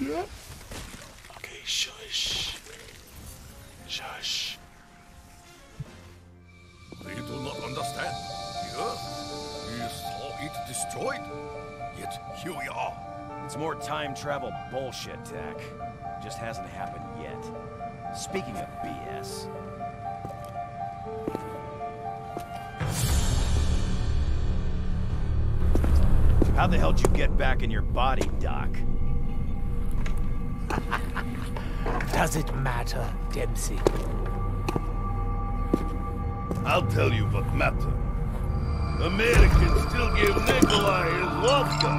Yeah. Okay, shush. Shush. They do not understand. The Earth, we saw it destroyed. Yet here we are. It's more time travel bullshit, Tech. Just hasn't happened yet. Speaking of BS. How the hell'd you get back in your body, Doc? Does it matter, Dempsey? I'll tell you what matter. Americans still give Nikolai his vodka.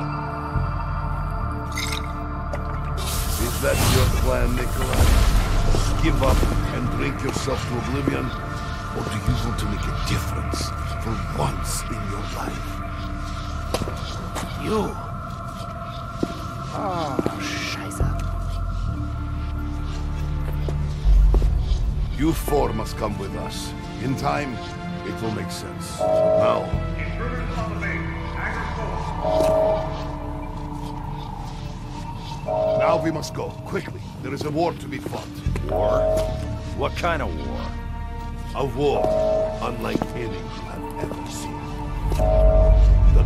Is that your plan, Nikolai? Give up and drink yourself to oblivion? Or do you want to make a difference for once in your life? You. You four must come with us. In time, it will make sense. Now, Intruders on the base. Now we must go, quickly. There is a war to be fought. War? What kind of war? A war unlike any you have ever seen. The